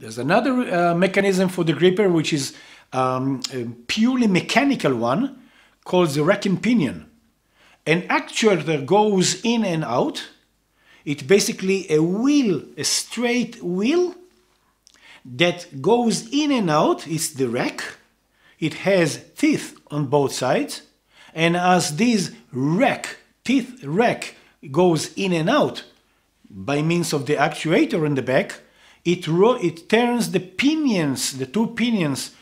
There's another uh, mechanism for the gripper, which is um, a purely mechanical one, called the rack and pinion. An actuator goes in and out. It's basically a wheel, a straight wheel that goes in and out. It's the rack. It has teeth on both sides. And as this rack, teeth rack, goes in and out by means of the actuator in the back, it, it turns the pinions, the two pinions,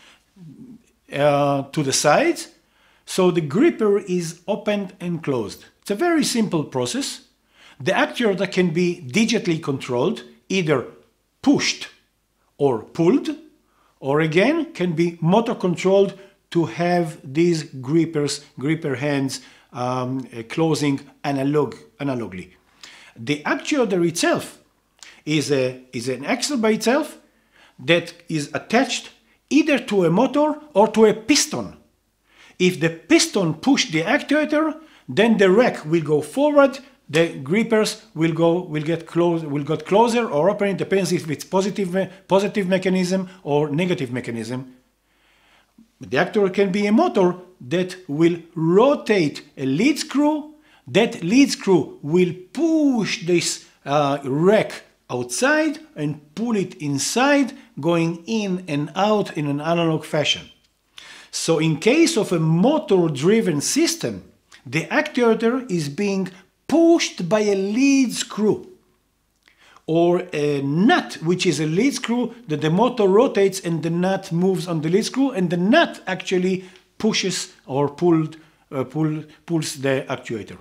uh, to the sides, so the gripper is opened and closed. It's a very simple process. The actuator can be digitally controlled, either pushed or pulled, or again can be motor controlled to have these grippers, gripper hands um, uh, closing analog, analogically. The actuator itself is, a, is an axle by itself that is attached either to a motor or to a piston. If the piston push the actuator, then the rack will go forward, the grippers will go will get close will get closer or open. It depends if it's positive positive mechanism or negative mechanism. The actuator can be a motor that will rotate a lead screw. That lead screw will push this uh, rack outside and pull it inside, going in and out in an analog fashion. So in case of a motor-driven system, the actuator is being pushed by a lead screw or a nut, which is a lead screw that the motor rotates and the nut moves on the lead screw and the nut actually pushes or pulled, uh, pull, pulls the actuator.